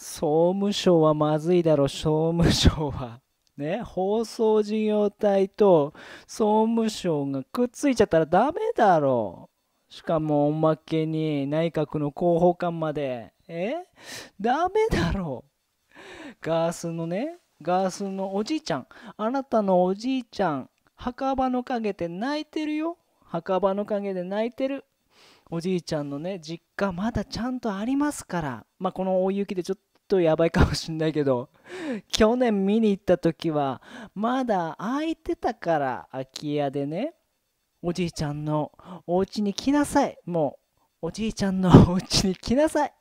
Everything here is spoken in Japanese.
総務省はまずいだろ、総務省は。ね、放送事業体と総務省がくっついちゃったらダメだろう。しかもおまけに内閣の広報官まで。え？ダメだろう。ガースのね、ガースのおじいちゃん、あなたのおじいちゃん、墓場の陰で泣いてるよ。墓場の陰で泣いてる。おじいちゃんのね、実家まだちゃんとありますから。まあ、この大雪でちょっとやばいかもしんないけど、去年見に行った時は、まだ空いてたから、空き家でね、おじいちゃんのお家に来なさい。もう、おじいちゃんのお家に来なさい。